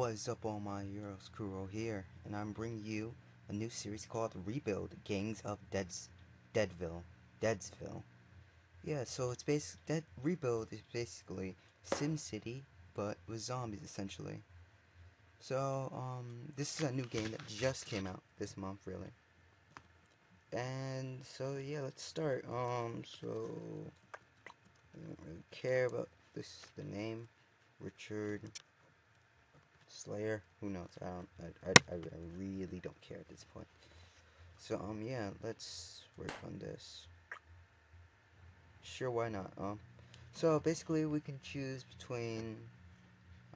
What's up all my Euros Kuro here, and I'm bringing you a new series called Rebuild Gangs of Deads Deadville. Deadsville. Yeah, so it's basic Dead Rebuild is basically SimCity but with zombies essentially. So, um this is a new game that just came out this month really. And so yeah, let's start. Um so I don't really care about this the name. Richard Slayer, who knows? I don't. I, I, I really don't care at this point. So um yeah, let's work on this. Sure, why not? Um, so basically we can choose between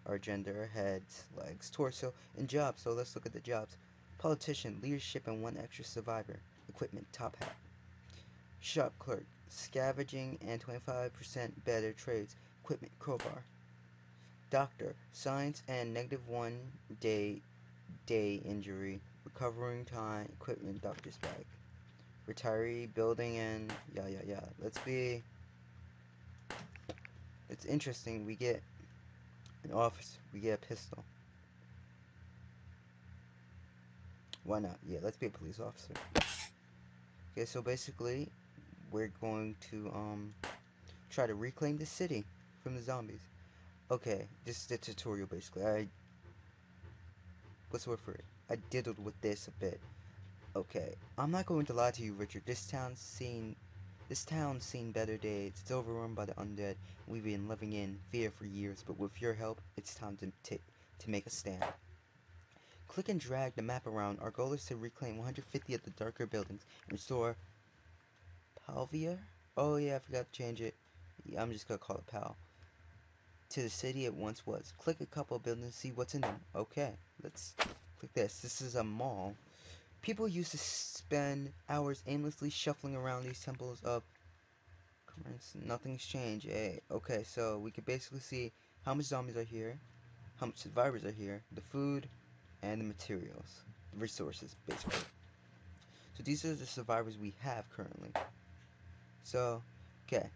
our gender, heads, legs, torso, and jobs. So let's look at the jobs. Politician, leadership, and one extra survivor. Equipment, top hat. Shop clerk, scavenging and 25% better trades. Equipment, crowbar Doctor, science and negative one day day injury, recovering time, equipment, doctor's bag. Retiree, building and yeah, yeah, yeah. Let's be. It's interesting. We get an officer. We get a pistol. Why not? Yeah, let's be a police officer. Okay, so basically, we're going to um try to reclaim the city from the zombies. Okay, this is the tutorial basically. I what's the word for it? I diddled with this a bit. Okay, I'm not going to lie to you, Richard. This town's seen this town's seen better days. It's overrun by the undead. We've been living in fear for years, but with your help, it's time to to make a stand. Click and drag the map around. Our goal is to reclaim 150 of the darker buildings and restore Palvia. Oh yeah, I forgot to change it. Yeah, I'm just gonna call it Pal to the city it once was. Click a couple buildings see what's in them. Okay, let's click this. This is a mall. People used to spend hours aimlessly shuffling around these temples of nothing's changed. Hey, okay, so we can basically see how much zombies are here, how much survivors are here, the food, and the materials, the resources, basically. So these are the survivors we have currently. So, okay,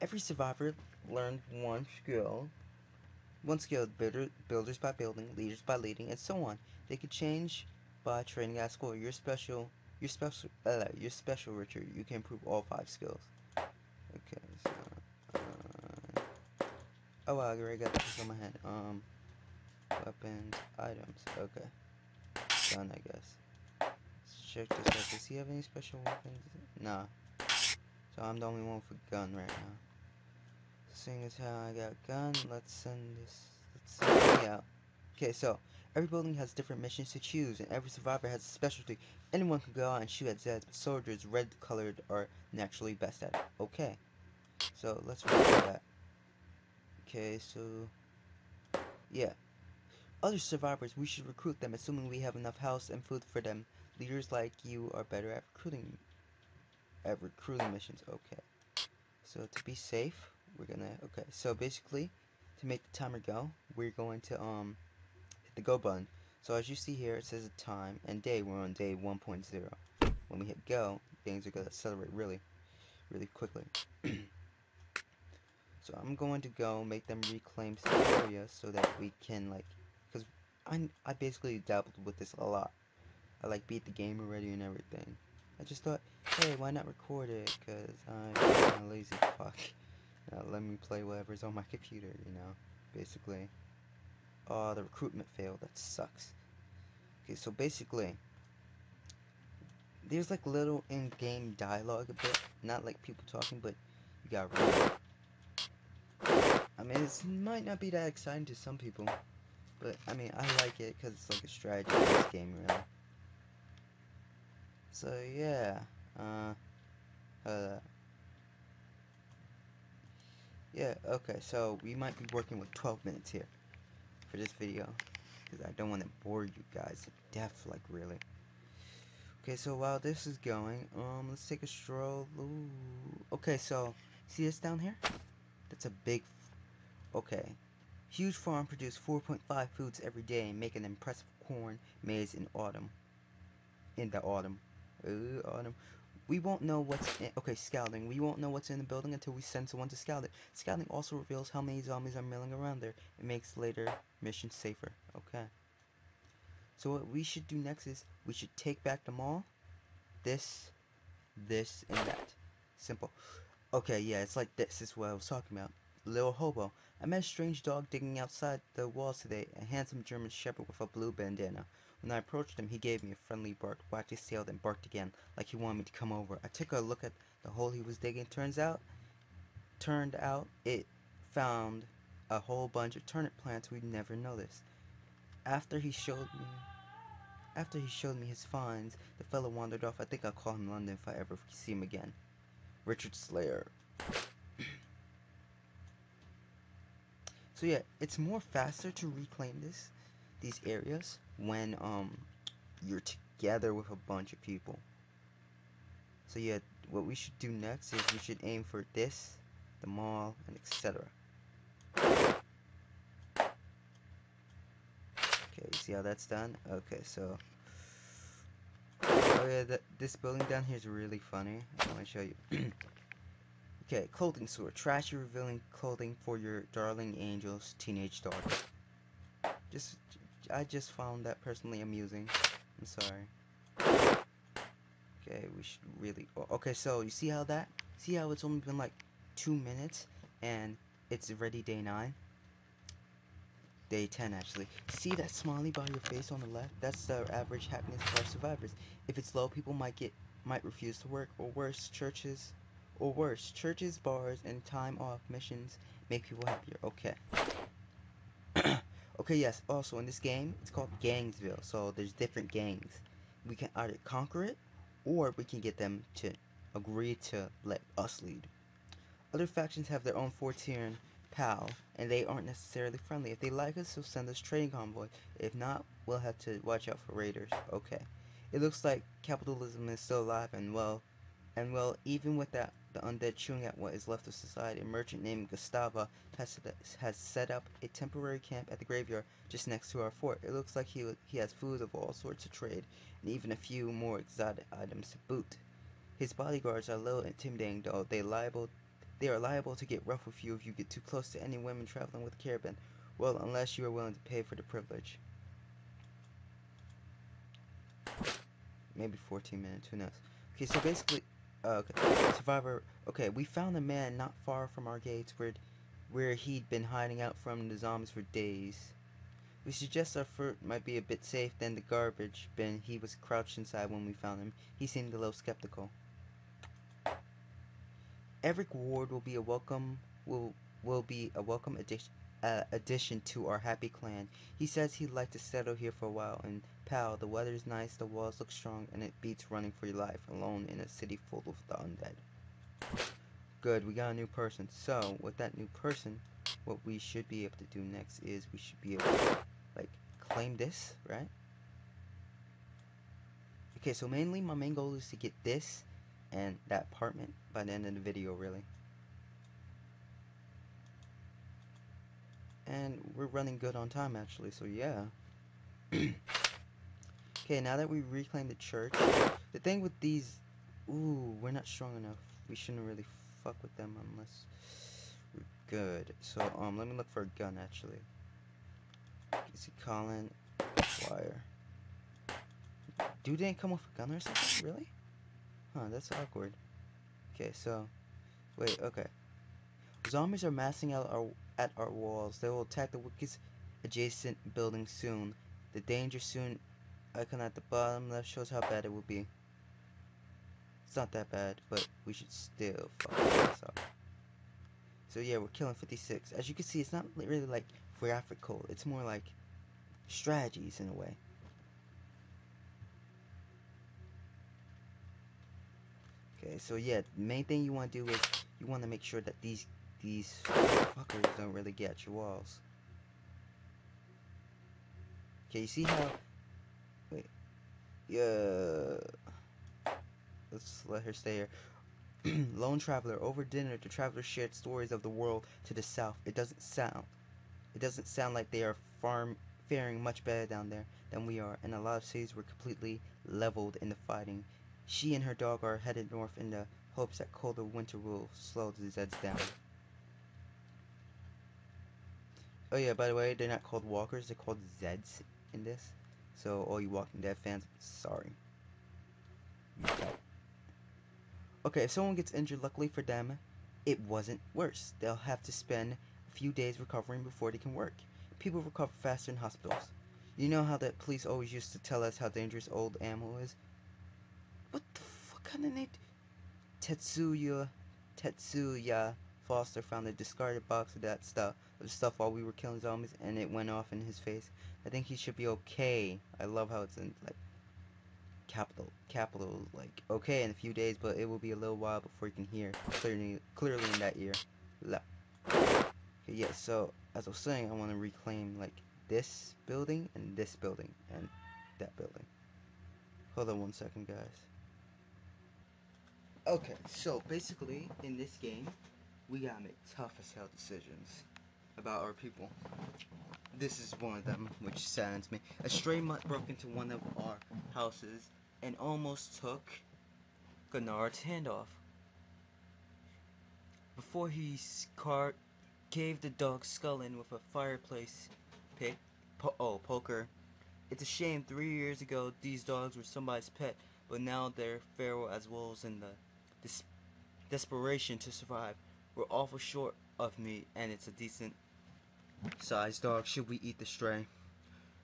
every survivor learned one skill one skill, builder, builders by building, leaders by leading, and so on. They could change by training at school. You're special. You're special. Uh, you're special, Richard. You can improve all five skills. Okay. So, uh, oh, I already got this on my head. Um, weapons, items. Okay. Done, I guess. Let's check this out. Does he have any special weapons? Nah. So I'm the only one with a gun right now. Seeing as how I got gun, let's send this, let's send me out. Okay, so, every building has different missions to choose, and every survivor has a specialty. Anyone can go out and shoot at Zeds, but soldiers, red colored, are naturally best at it. Okay, so let's read that. Okay, so, yeah. Other survivors, we should recruit them, assuming we have enough house and food for them. Leaders like you are better at recruiting, at recruiting missions. Okay. So to be safe, we're gonna okay. So basically to make the timer go we're going to um hit the go button. So as you see here it says time and day. We're on day 1.0 when we hit go things are gonna accelerate really really quickly. So I'm going to go make them reclaim some area so that we can like because I, I basically dabbled with this a lot. I like beat the game already and everything. I just thought hey why not record it? Because I'm a lazy fuck uh, let me play whatever's on my computer, you know, basically. Oh, the recruitment failed. That sucks. Okay, so basically, there's like little in-game dialogue a bit. Not like people talking, but you got read. I mean, it might not be that exciting to some people, but I mean, I like it because it's like a strategy game, really. So yeah, uh, uh, yeah, okay, so we might be working with 12 minutes here for this video. Because I don't want to bore you guys to death, like, really. Okay, so while this is going, um, let's take a stroll. Ooh. Okay, so, see this down here? That's a big, okay. Huge farm produce 4.5 foods every day, and make an impressive corn, maize in autumn. In the autumn. Ooh, autumn. We won't know what's in, okay, scouting. We won't know what's in the building until we send someone to scout it. Scouting also reveals how many zombies are milling around there. It makes later missions safer. Okay. So what we should do next is we should take back the mall. This, this, and that. Simple. Okay, yeah, it's like this. Is what I was talking about. Little hobo. I met a strange dog digging outside the walls today, a handsome German shepherd with a blue bandana. When I approached him, he gave me a friendly bark, wagged his tail, then barked again, like he wanted me to come over. I took a look at the hole he was digging. Turns out, turned out, it found a whole bunch of turnip plants we'd never noticed. After he showed me, after he showed me his finds, the fellow wandered off. I think I'll call him London if I ever see him again. Richard Slayer. so yeah, it's more faster to reclaim this, these areas when um you're together with a bunch of people. So yeah, what we should do next is we should aim for this, the mall, and etc. Okay, see how that's done? Okay, so Oh yeah, that, this building down here is really funny. I want to show you. okay, clothing store. Trashy revealing clothing for your darling angel's teenage daughter. Just, I just found that personally amusing. I'm sorry. Okay, we should really. Oh, okay, so you see how that? See how it's only been like two minutes and it's already day nine. Day 10 actually. See that smiley by your face on the left? That's the average happiness of our survivors. If it's low, people might get might refuse to work, or worse, churches, or worse, churches, bars, and time off missions make people happier. Okay. Okay, yes. Also, in this game, it's called Gangsville, so there's different gangs. We can either conquer it, or we can get them to agree to let us lead. Other factions have their own four-tier pal, and they aren't necessarily friendly. If they like us, they'll send us trading convoy. If not, we'll have to watch out for raiders. Okay. It looks like capitalism is still alive and well, and well, even with that, the undead chewing at what is left of society, a merchant named Gustavo has, has set up a temporary camp at the graveyard just next to our fort. It looks like he, he has food of all sorts to trade, and even a few more exotic items to boot. His bodyguards are a little intimidating though, they liable they are liable to get rough with you if you get too close to any women traveling with a caravan. Well, unless you are willing to pay for the privilege. Maybe 14 minutes, who knows. Okay, so basically, uh, okay, Survivor, okay, we found a man not far from our gates where, where he'd been hiding out from the zombies for days. We suggest our fruit might be a bit safe than the garbage bin he was crouched inside when we found him. He seemed a little skeptical. Everett Ward will be a welcome will will be a welcome addition uh, addition to our happy clan. He says he'd like to settle here for a while. And pal, the weather's nice, the walls look strong, and it beats running for your life alone in a city full of the undead. Good, we got a new person. So, with that new person, what we should be able to do next is we should be able to, like, claim this, right? Okay, so mainly my main goal is to get this and that apartment by the end of the video really. And we're running good on time actually, so yeah. okay, now that we reclaimed the church, the thing with these, ooh, we're not strong enough. We shouldn't really fuck with them unless we're good. So, um, let me look for a gun actually. Is he calling? Wire. Dude didn't come with a gun or something? Really? Huh, that's awkward. Okay, so, wait, okay. Zombies are massing out our, at our walls. They will attack the wicked's adjacent building soon. The danger soon icon at the bottom left shows how bad it will be. It's not that bad, but we should still fuck this up. So yeah, we're killing 56. As you can see, it's not really like graphical. It's more like strategies in a way. Okay, so yeah, the main thing you want to do is you want to make sure that these these fuckers don't really get your walls. Okay, you see how? Wait, yeah. Let's let her stay here. Lone traveler. Over dinner, the traveler shared stories of the world to the south. It doesn't sound. It doesn't sound like they are farm faring much better down there than we are, and a lot of cities were completely leveled in the fighting. She and her dog are headed north in the hopes that colder winter will slow the Zeds down. Oh yeah, by the way, they're not called walkers, they're called Zeds in this. So all you Walking Dead fans, sorry. Okay, if someone gets injured, luckily for them, it wasn't worse. They'll have to spend a few days recovering before they can work. People recover faster in hospitals. You know how the police always used to tell us how dangerous old ammo is? What the fuck kind of name? Tetsuya, Tetsuya Foster found a discarded box of that stuff, stuff while we were killing zombies, and it went off in his face. I think he should be okay. I love how it's in like capital, capital, like okay in a few days, but it will be a little while before you can hear clearly, clearly in that ear. La. Okay, yeah. So as I was saying, I want to reclaim like this building and this building and that building. Hold on one second, guys. Okay, so basically in this game, we gotta make tough as hell decisions about our people. This is one of them, which saddens me. A stray mutt broke into one of our houses and almost took Gennard's hand off. Before he car caved the dog's skull in with a fireplace pick, po oh, poker. It's a shame three years ago these dogs were somebody's pet, but now they're feral as wolves in the desperation to survive. We're awful short of meat, and it's a decent sized dog. Should we eat the stray?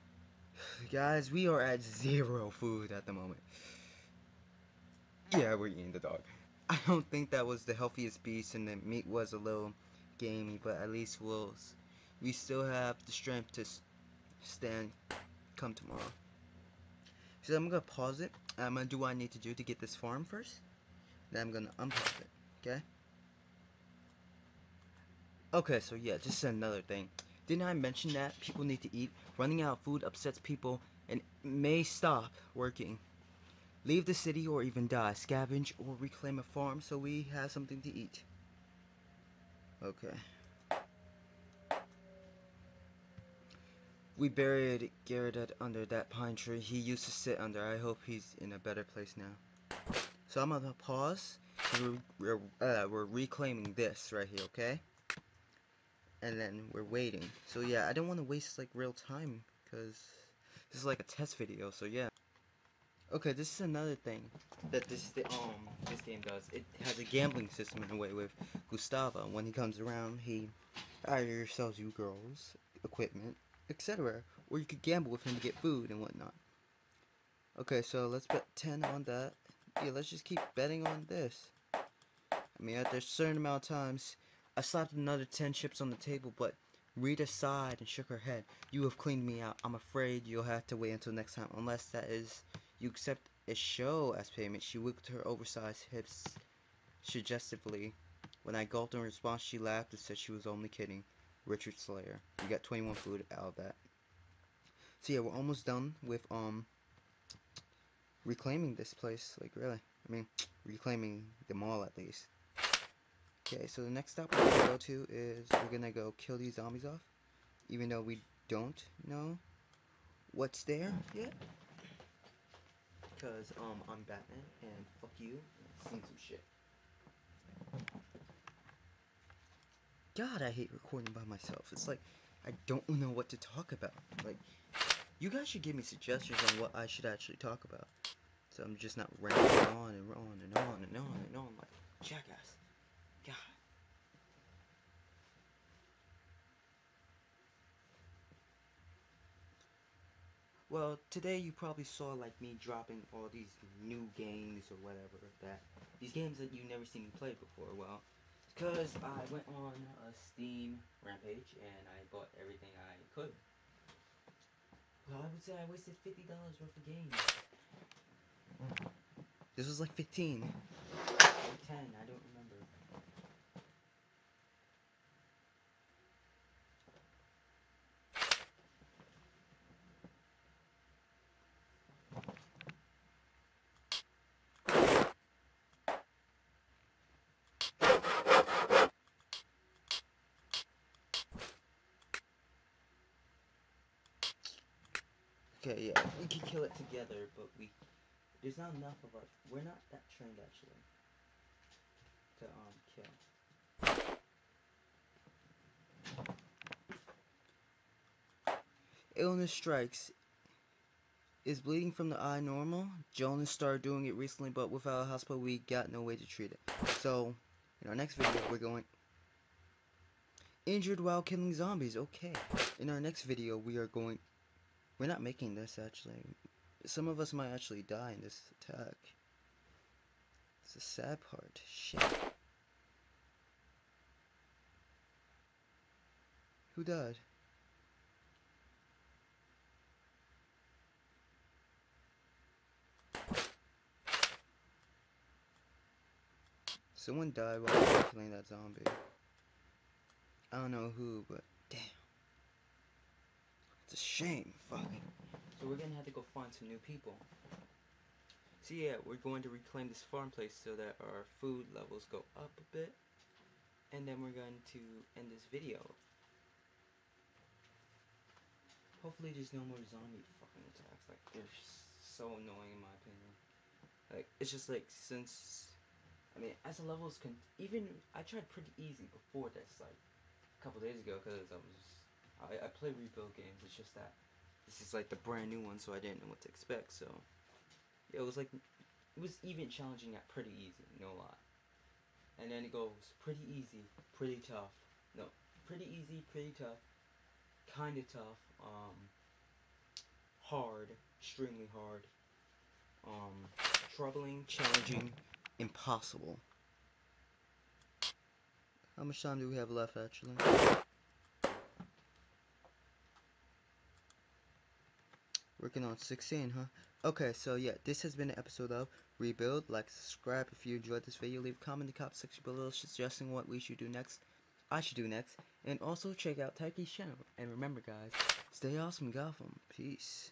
Guys, we are at zero food at the moment. Yeah, we're eating the dog. I don't think that was the healthiest beast, and the meat was a little gamey, but at least we'll, we still have the strength to stand come tomorrow. So I'm gonna pause it. I'm gonna do what I need to do to get this farm first. Then I'm gonna unpause it. Okay. Okay, so yeah, just another thing. Didn't I mention that people need to eat? Running out of food upsets people and may stop working. Leave the city or even die. Scavenge or reclaim a farm so we have something to eat. Okay. We buried Garrett under that pine tree he used to sit under. I hope he's in a better place now. So I'm gonna pause. We're, we're, uh, we're reclaiming this right here, okay? And then we're waiting. So yeah, I don't want to waste like real time because this is like a test video. So yeah. Okay, this is another thing that this the um this game does. It has a gambling system in a way with Gustavo. When he comes around, he either sells you girls, equipment, etc. Or you could gamble with him to get food and whatnot. Okay, so let's bet 10 on that. Yeah, let's just keep betting on this. I mean, after a certain amount of times, I slapped another ten chips on the table, but Rita sighed and shook her head. You have cleaned me out. I'm afraid you'll have to wait until next time, unless that is you accept a show as payment. She wiggled her oversized hips suggestively. When I gulped in response, she laughed and said she was only kidding. Richard Slayer. We got 21 food out of that. So yeah, we're almost done with um reclaiming this place. Like really, I mean, reclaiming the mall at least. Okay, so the next stop we're gonna go to is we're gonna go kill these zombies off, even though we don't know what's there yet. Cause um I'm Batman and fuck you, seen some shit. God, I hate recording by myself. It's like I don't know what to talk about. Like you guys should give me suggestions on what I should actually talk about. So I'm just not rambling on and on and on and on and on like jackass. God. Well, today you probably saw like me dropping all these new games or whatever that these games that you never seen me play before. Well, because I went on a Steam rampage and I bought everything I could. Well, I would say I wasted fifty dollars worth of games. This was like fifteen. Ten, I don't remember. Okay, yeah, we can kill it together, but we there's not enough of us. We're not that trained actually to um kill. illness strikes. Is bleeding from the eye normal? Jonas started doing it recently, but without a hospital, we got no way to treat it. So, in our next video, we're going... Injured while killing zombies, okay. In our next video, we are going... We're not making this, actually. Some of us might actually die in this attack. It's the sad part. Shit. Who died? Someone died while killing that zombie. I don't know who, but damn. It's a shame. Fuck. So we're gonna have to go find some new people. So yeah, we're going to reclaim this farm place so that our food levels go up a bit. And then we're going to end this video. Hopefully there's no more zombie fucking attacks. Like, they're so annoying in my opinion. Like, it's just like, since... I mean, as the levels can... Even, I tried pretty easy before this, like, a couple days ago, because I was... I, I play rebuild games, it's just that this is like the brand new one, so I didn't know what to expect, so... Yeah, it was like... It was even challenging at pretty easy, no lie. And then it goes pretty easy, pretty tough. No, pretty easy, pretty tough, kind of tough, um, hard, extremely hard, um, troubling, challenging, impossible. How much time do we have left, actually? Working on 16, huh? Okay, so yeah, this has been an episode of Rebuild. Like, subscribe if you enjoyed this video. Leave a comment in the comment section below suggesting what we should do next. I should do next. And also check out Tykei's channel. And remember guys, stay awesome Gotham. Peace.